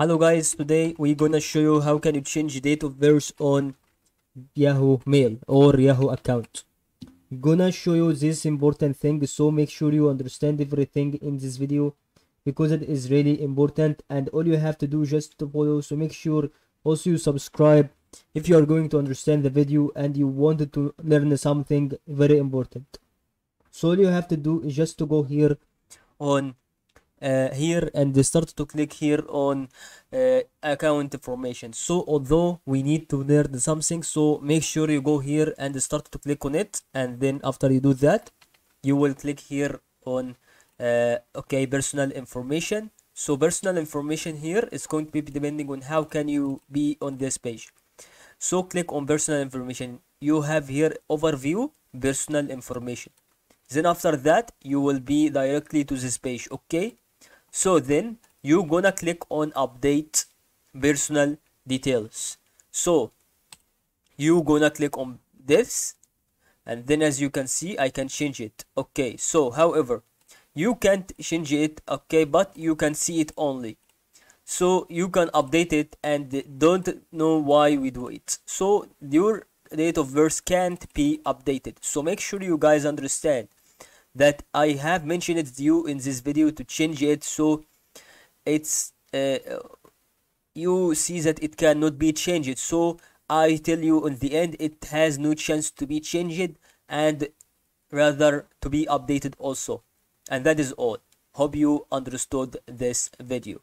Hello guys, today we're gonna show you how can you change date of birth on Yahoo Mail or Yahoo account. Gonna show you this important thing so make sure you understand everything in this video because it is really important and all you have to do just to follow so make sure also you subscribe if you are going to understand the video and you wanted to learn something very important. So all you have to do is just to go here on uh, here and start to click here on uh, account information. So although we need to learn something so make sure you go here and start to click on it. And then after you do that you will click here on uh, okay personal information. So personal information here is going to be depending on how can you be on this page. So click on personal information. You have here overview personal information. Then after that you will be directly to this page okay so then you're gonna click on update personal details. So you gonna click on this and then as you can see i can change it. Okay so however you can't change it okay but you can see it only. So you can update it and don't know why we do it. So your date of birth can't be updated. So make sure you guys understand that I have mentioned it to you in this video to change it. So it's uh, you see that it cannot be changed. So I tell you in the end it has no chance to be changed and rather to be updated also. And that is all. Hope you understood this video